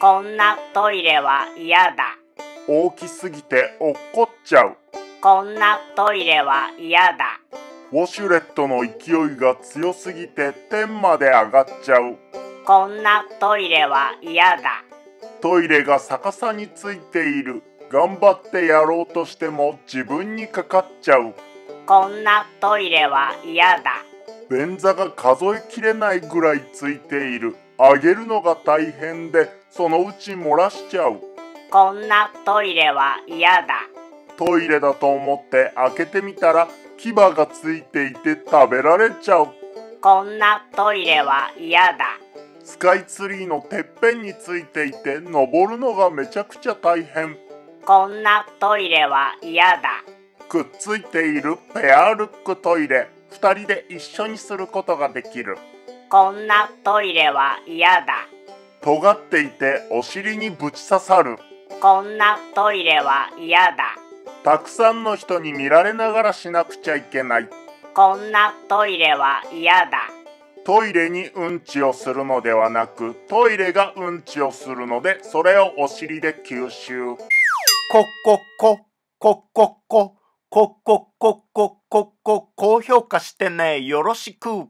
こんなトイレは嫌だ。大きすぎて落っこっちゃう。こんなトイレは嫌だ。ウォシュレットの勢いが強すぎて天まで上がっちゃう。こんなトイレは嫌だ。トイレが逆さについている。頑張ってやろうとしても自分にかかっちゃう。こんなトイレは嫌だ。便座が数えきれないぐらいついているあげるのが大変でそのうち漏らしちゃう。こんなトイレは嫌だ。トイレだと思って開けてみたら牙がついていて食べられちゃう。こんなトイレは嫌だ。スカイツリーのてっぺんについていて登るのがめちゃくちゃ大変。こんなトイレは嫌だ。くっついているペアルックトイレ。2人で一緒にすることができるこんなトイレは嫌だ。尖っていてお尻にぶち刺さる。こんなトイレは嫌だ。たくさんの人に見られながらしなくちゃいけない。こんなトイレは嫌だ。トイレにうんちをするのではなくトイレがうんちをするのでそれをお尻で吸収。コッコッココッコッココッコッコッコッコッコ高評価してねよろしく